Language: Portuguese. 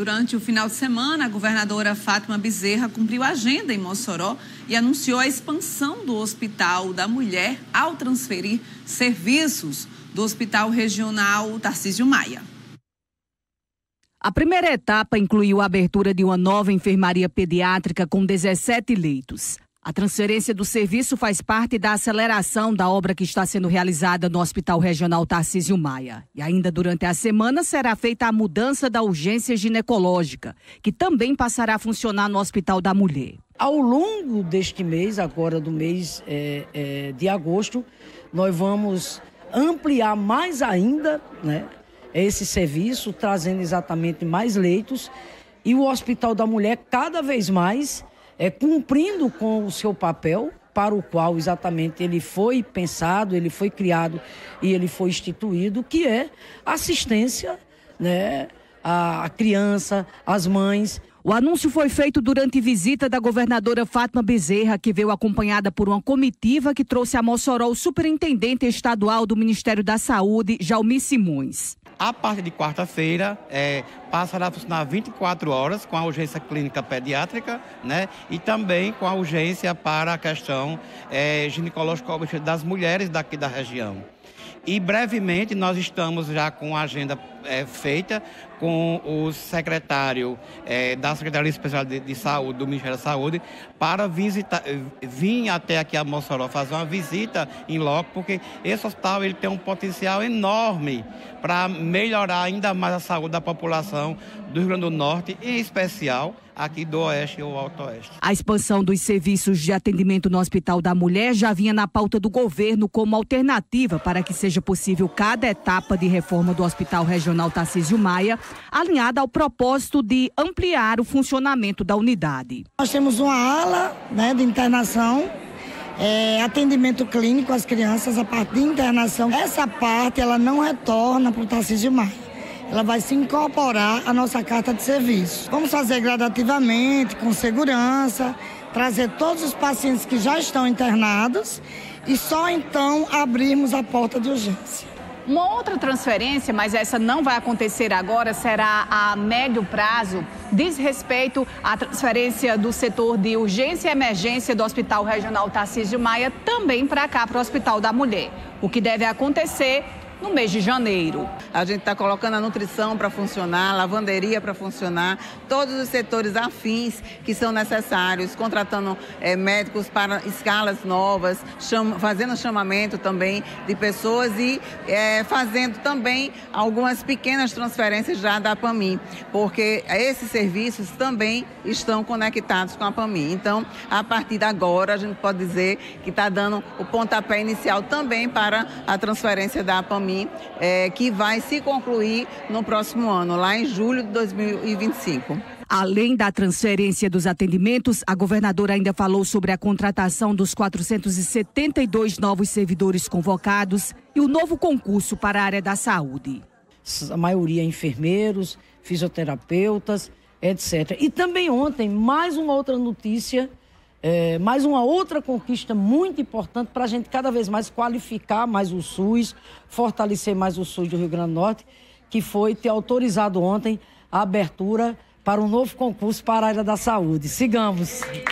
Durante o final de semana, a governadora Fátima Bezerra cumpriu agenda em Mossoró e anunciou a expansão do Hospital da Mulher ao transferir serviços do Hospital Regional Tarcísio Maia. A primeira etapa incluiu a abertura de uma nova enfermaria pediátrica com 17 leitos. A transferência do serviço faz parte da aceleração da obra que está sendo realizada no Hospital Regional Tarcísio Maia. E ainda durante a semana será feita a mudança da urgência ginecológica, que também passará a funcionar no Hospital da Mulher. Ao longo deste mês, agora do mês é, é, de agosto, nós vamos ampliar mais ainda né, esse serviço, trazendo exatamente mais leitos. E o Hospital da Mulher, cada vez mais, é, cumprindo com o seu papel, para o qual exatamente ele foi pensado, ele foi criado e ele foi instituído, que é assistência né, à criança, às mães. O anúncio foi feito durante visita da governadora Fátima Bezerra, que veio acompanhada por uma comitiva que trouxe a Mossoró o superintendente estadual do Ministério da Saúde, Jaumi Simões. A partir de quarta-feira, é, passará a funcionar 24 horas com a urgência clínica pediátrica, né? E também com a urgência para a questão é, ginecológica das mulheres daqui da região. E brevemente nós estamos já com a agenda é, feita com o secretário é, da Secretaria Especial de, de, Saúde, do Ministério da Saúde, para visitar, vir até aqui a Mossoró fazer uma visita em loco, porque esse hospital ele tem um potencial enorme para melhorar ainda mais a saúde da população do Rio Grande do Norte, em especial aqui do Oeste ou Alto Oeste. A expansão dos serviços de atendimento no Hospital da Mulher já vinha na pauta do governo como alternativa para que seja possível cada etapa de reforma do Hospital Regional Tarcísio Maia, alinhada ao propósito de ampliar o funcionamento da unidade. Nós temos uma ala né, de internação é, atendimento clínico às crianças, a parte de internação. Essa parte ela não retorna para o Tarcísio Maia ela vai se incorporar à nossa carta de serviço. Vamos fazer gradativamente, com segurança, trazer todos os pacientes que já estão internados e só então abrirmos a porta de urgência. Uma outra transferência, mas essa não vai acontecer agora, será a médio prazo, diz respeito à transferência do setor de urgência e emergência do Hospital Regional Tarcísio Maia também para cá, para o Hospital da Mulher. O que deve acontecer no mês de janeiro. A gente está colocando a nutrição para funcionar, a lavanderia para funcionar, todos os setores afins que são necessários, contratando é, médicos para escalas novas, cham fazendo chamamento também de pessoas e é, fazendo também algumas pequenas transferências já da PAMI, porque esses serviços também estão conectados com a PAMI. Então, a partir de agora, a gente pode dizer que está dando o pontapé inicial também para a transferência da PAMI é, que vai se concluir no próximo ano, lá em julho de 2025. Além da transferência dos atendimentos, a governadora ainda falou sobre a contratação dos 472 novos servidores convocados e o novo concurso para a área da saúde. A maioria enfermeiros, fisioterapeutas, etc. E também ontem, mais uma outra notícia é, mais uma outra conquista muito importante para a gente cada vez mais qualificar mais o SUS, fortalecer mais o SUS do Rio Grande do Norte, que foi ter autorizado ontem a abertura para um novo concurso para a área da saúde. Sigamos.